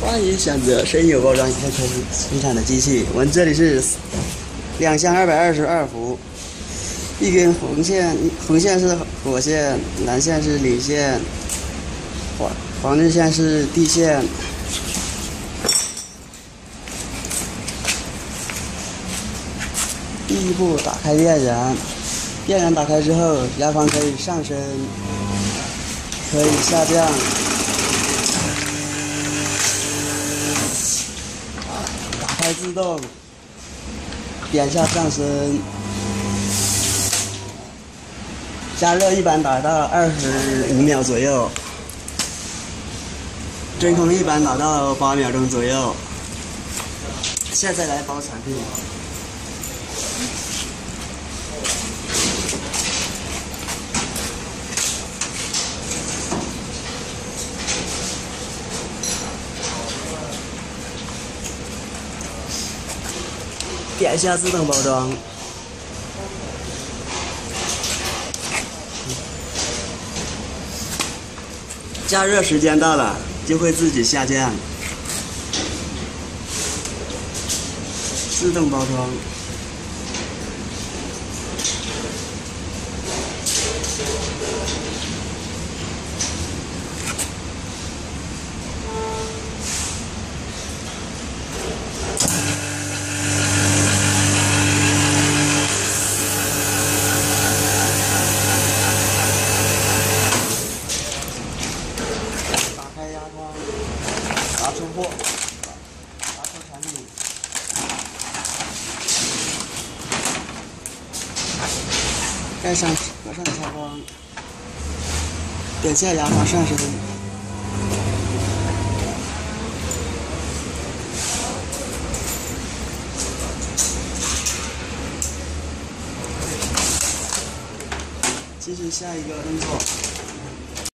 欢迎选择深油包装开车生产的机器。我们这里是两箱二百二十二伏，一根红线，红线是火线，蓝线是零线，黄黄绿线是地线。第一步，打开电源，电源打开之后，压方可以上升，可以下降。开自动，点下上升，加热一般达到二十五秒左右，真空一般达到八秒钟左右。现在来包产品。点一下自动包装，加热时间到了就会自己下降，自动包装。拿出货，拿出产品，盖上合上插封，点下压方上升，进行下一个动作。